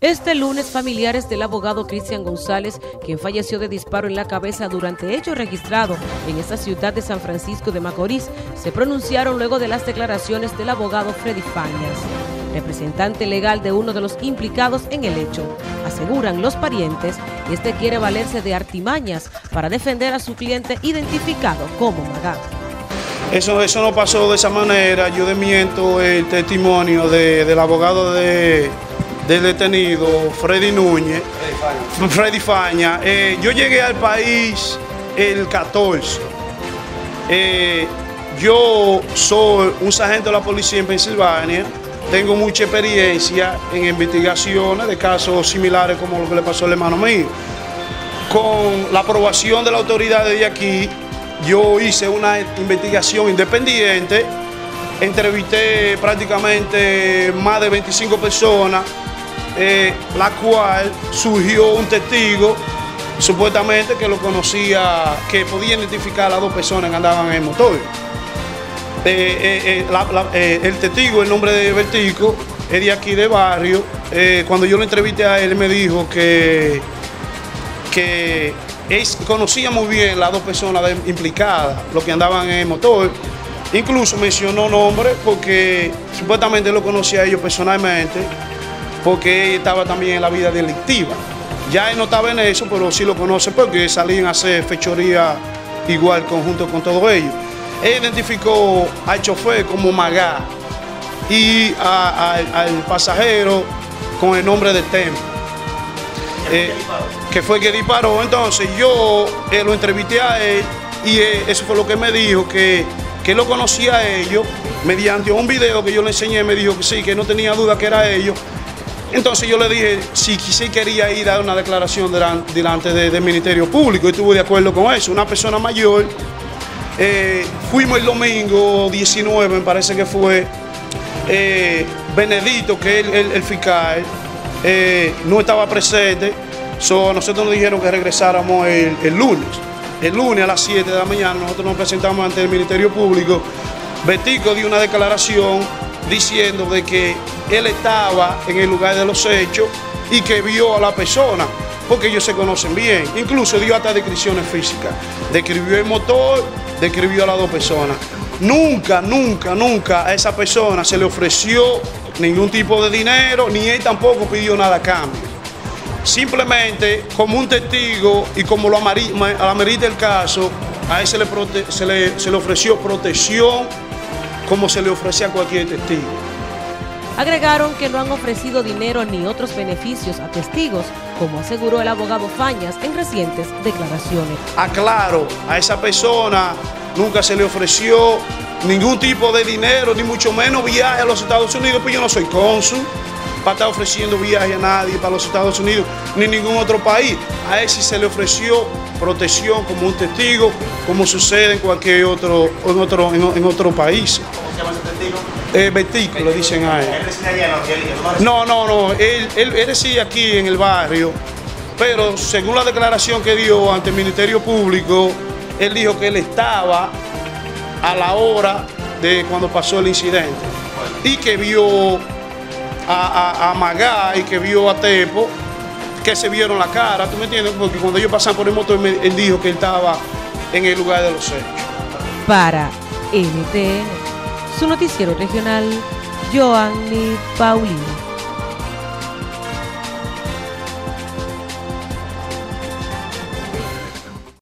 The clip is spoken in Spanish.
Este lunes, familiares del abogado Cristian González, quien falleció de disparo en la cabeza durante hecho registrado en esta ciudad de San Francisco de Macorís, se pronunciaron luego de las declaraciones del abogado Freddy Fañas, representante legal de uno de los implicados en el hecho. Aseguran los parientes este quiere valerse de artimañas para defender a su cliente identificado como Magá. Eso, eso no pasó de esa manera. Yo desmiento el testimonio del abogado de del detenido Freddy Núñez, Freddy Faña. Eh, yo llegué al país el 14. Eh, yo soy un sargento de la policía en Pensilvania. Tengo mucha experiencia en investigaciones de casos similares como lo que le pasó al hermano mío. Con la aprobación de la autoridad de aquí, yo hice una investigación independiente, entrevisté prácticamente más de 25 personas eh, la cual surgió un testigo supuestamente que lo conocía, que podía identificar a las dos personas que andaban en el motor. Eh, eh, el testigo, el nombre de Vertico, es de aquí de barrio. cuando yo lo entrevisté a él, me dijo que, que conocía muy bien las dos personas implicadas, los que andaban en el motor. Incluso mencionó nombres porque supuestamente lo conocía a ellos personalmente porque estaba también en la vida delictiva. Ya él no estaba en eso, pero sí lo conoce porque salían a hacer fechoría igual conjunto con todos ellos. Él identificó al chofer como Magá y al pasajero con el nombre de Tem. Eh, que fue que disparó. Entonces yo eh, lo entrevisté a él y eh, eso fue lo que me dijo, que, que lo conocía a ellos mediante un video que yo le enseñé, me dijo que sí, que no tenía duda que era ellos entonces yo le dije si, quería ir a dar una declaración delante del Ministerio Público y estuve de acuerdo con eso. Una persona mayor, eh, fuimos el domingo 19, me parece que fue, eh, Benedito, que es el, fiscal, eh, no estaba presente, so, nosotros nos dijeron que regresáramos el, el lunes. El lunes a las 7 de la mañana nosotros nos presentamos ante el Ministerio Público. Betico dio una declaración diciendo de que él estaba en el lugar de los hechos y que vio a la persona, porque ellos se conocen bien. Incluso dio hasta descripciones físicas. Describió el motor, describió a las dos personas. Nunca, nunca, nunca a esa persona se le ofreció ningún tipo de dinero, ni él tampoco pidió nada a cambio. Simplemente, como un testigo y como lo amerita el caso, a él se le, se le, se le ofreció protección como se le ofrece a cualquier testigo. Agregaron que no han ofrecido dinero ni otros beneficios a testigos, como aseguró el abogado Fañas en recientes declaraciones. Aclaro, a esa persona nunca se le ofreció ningún tipo de dinero, ni mucho menos viaje a los Estados Unidos, pues yo no soy cónsul para estar ofreciendo viaje a nadie para los Estados Unidos, ni ningún otro país. A él sí se le ofreció protección como un testigo, como sucede en cualquier otro, en otro, en, otro país. ¿Cómo se llama ese testigo? Eh, Betico, le dicen a él. ¿Él reside allá en No, no, no, él, él, él reside aquí en el barrio, pero según la declaración que dio ante el Ministerio Público, él dijo que él estaba a la hora de cuando pasó el incidente y que vio a, a, Magá y que vio a Tepo, que se vieron la cara, ¿tú me entiendes? Porque cuando ellos pasan por el motor, él dijo que él estaba en el lugar de los hechos. Para NTN su noticiero regional, Joanny Paulino.